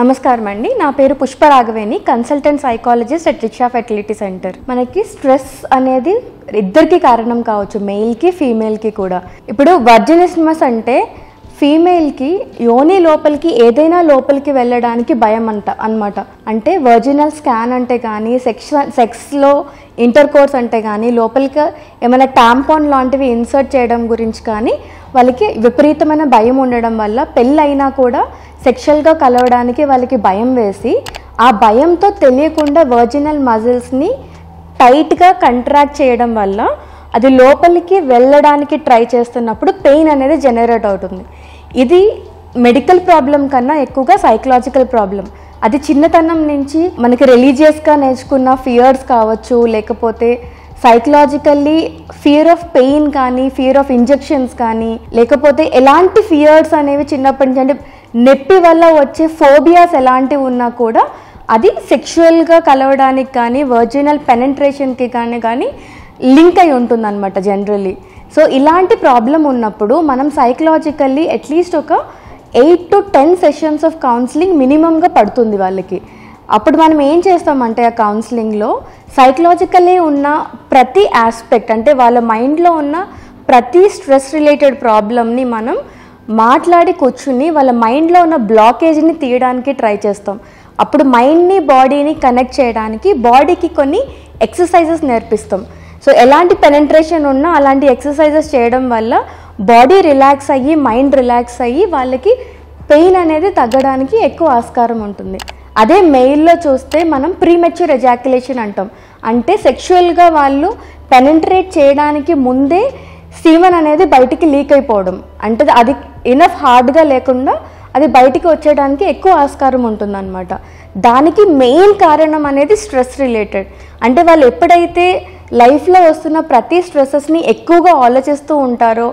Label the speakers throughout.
Speaker 1: నమస్కారం అండి నా పేరు Pushpa Raghaveni consultant psychologist at Riksha fertility centre మనకి స్ట్రెస్ అనేది ఇద్దరికి కారణం కావచ్చు మెయిల్కి ఫీమేల్కి కూడా. ఇప్పుడు వర్జినిస్మస్ అంటే ఫీమేల్కి యోని లోపలికి ఏదైనా లోపలికి వెళ్ళడానికి భయం అంట అనమాట అంటే వర్జినల్ స్కాన్ అంటే కానీ సెక్స్ సెక్స్లో ఇంటర్ కోర్స్ అంటే కానీ లోపలికి ఏమైనా టాంపాన్ లాంటివి ఇన్సర్ట్ చేయడం గురించి కానీ వాళ్ళకి విపరీతమైన భయం ఉండడం వల్ల పెళ్ళైనా కూడా సెక్షువల్గా కలవడానికి వాళ్ళకి భయం వేసి ఆ భయంతో తెలియకుండా వర్జినల్ మజిల్స్ని టైట్గా కంట్రాక్ట్ చేయడం వల్ల అది లోపలికి వెళ్ళడానికి ట్రై చేస్తున్నప్పుడు పెయిన్ అనేది జనరేట్ అవుతుంది. ఇది మెడికల్ ప్రాబ్లం కన్నా ఎక్కువగా సైకలాజికల్ ప్రాబ్లం అది చిన్నతనం నుంచి మనకి రిలీజియస్గా నేర్చుకున్న ఫియర్స్ కావచ్చు లేకపోతే సైకలాజికల్లీ ఫియర్ ఆఫ్ పెయిన్ కానీ ఫియర్ ఆఫ్ ఇంజెక్షన్స్ కానీ లేకపోతే ఎలాంటి ఫియర్స్ అనేవి చిన్నప్పటి నుంచి అంటే నొప్పి వల్ల వచ్చే ఫోబియాస్ ఎలాంటివి ఉన్నా కూడా అది సెక్షువల్గా కలవడానికి కానీ వర్జినల్ పెనెంట్రేషన్కి కానీ కానీ లింక్ అయి ఉంటుంది అనమాట జనరలీ సో ఇలాంటి ప్రాబ్లం ఉన్నప్పుడు మనం సైకలాజికల్లీ అట్లీస్ట్ ఒక eight to ten sessions of counselling మినిమంగా పడుతుంది వాళ్ళకి. అప్పుడు మనం ఏం చేస్తామంటే ఆ కౌన్సిలింగ్లో సైకలాజికల్లీ ఉన్న ప్రతి ఆస్పెక్ట్ అంటే వాళ్ళ మైండ్లో ఉన్న ప్రతి స్ట్రెస్ రిలేటెడ్ ప్రాబ్లమ్ని మనం మాట్లాడి కూర్చుని వాళ్ళ మైండ్లో ఉన్న బ్లాకేజ్ని తీయడానికి ట్రై చేస్తాం. అప్పుడు మైండ్ని బాడీని కనెక్ట్ చేయడానికి బాడీకి కొన్ని ఎక్సర్సైజెస్ నేర్పిస్తాం. సో ఎలాంటి పెనెంట్రేషన్ ఉన్నా అలాంటి ఎక్సర్సైజెస్ చేయడం వల్ల బాడీ రిలాక్స్ అయ్యి మైండ్ రిలాక్స్ అయ్యి వాళ్ళకి పెయిన్ అనేది తగ్గడానికి ఎక్కువ ఆస్కారం ఉంటుంది. అదే మెయిల్లో చూస్తే మనం ప్రీమెచ్యూర్ ఎజాక్యులేషన్ అంటాం. అంటే సెక్షువల్గా వాళ్ళు పెనెంట్రేట్ చేయడానికి ముందే సీమన్ అనేది బయటికి లీక్ అయిపోవడం. అంటే అది ఇనఫ్ హార్డ్గా లేకుండా అది బయటికి వచ్చేయడానికి ఎక్కువ ఆస్కారం ఉంటుందన్నమాట. దానికి మెయిన్ కారణం అనేది స్ట్రెస్ రిలేటెడ్ అంటే వాళ్ళు ఎప్పుడైతే లైఫ్లో వస్తున్న ప్రతి స్ట్రెస్సెస్ని ఎక్కువగా ఆలోచిస్తూ ఉంటారో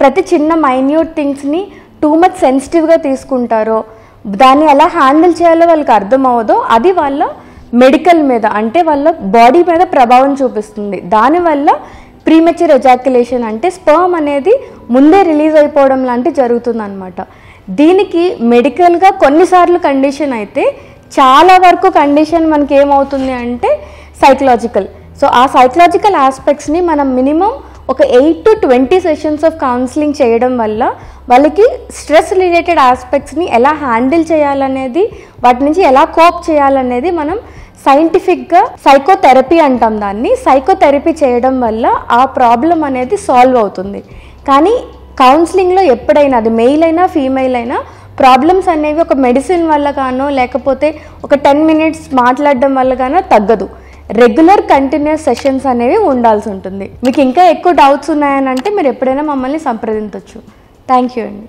Speaker 1: ప్రతి చిన్న మైన్యూట్ థింగ్స్ని టూ మచ్ సెన్సిటివ్గా తీసుకుంటారో దాన్ని ఎలా హ్యాండిల్ చేయాలో వాళ్ళకి అర్థం అవ్వదో అది వాళ్ళ మెడికల్ మీద అంటే వాళ్ళ బాడీ మీద ప్రభావం చూపిస్తుంది. దానివల్ల ప్రీమెచ్యూర్ ఎజాక్యులేషన్ అంటే స్పర్మ్ అనేది ముందే రిలీజ్ అయిపోవడం లాంటి జరుగుతుందన్నమాట. దీనికి మెడికల్గా కొన్నిసార్లు కండిషన్ అయితే చాలా వరకు కండిషన్ మనకి ఏమవుతుంది అంటే సైకలాజికల్ సో ఆ సైకలాజికల్ ఆస్పెక్ట్స్ని మనం మినిమం ఒక eight to twenty sessions of counselling చేయడం వల్ల వాళ్ళకి స్ట్రెస్ రిలేటెడ్ ఆస్పెక్ట్స్ని ఎలా హ్యాండిల్ చేయాలనేది వాటి నుంచి ఎలా కోప్ చేయాలనేది మనం సైంటిఫిక్గా సైకోథెరపీ అంటాం దాన్ని. సైకోథెరపీ చేయడం వల్ల ఆ ప్రాబ్లం అనేది సాల్వ్ అవుతుంది. కానీ కౌన్సిలింగ్లో ఎప్పుడైనా అది మెయిల్ అయినా ఫీమేల్ అయినా ప్రాబ్లమ్స్ అనేవి ఒక మెడిసిన్ వల్ల గానో లేకపోతే ఒక టెన్ మినిట్స్ మాట్లాడడం వల్ల కానో తగ్గదు. రెగ్యులర్ కంటిన్యూస్ సెషన్స్ అనేవి ఉండాల్సి ఉంటుంది. మీకు ఇంకా ఎక్కువ డౌట్స్ ఉన్నాయని అంటే మీరు ఎప్పుడైనా మమ్మల్ని సంప్రదించవచ్చు థ్యాంక్ యూ అండి.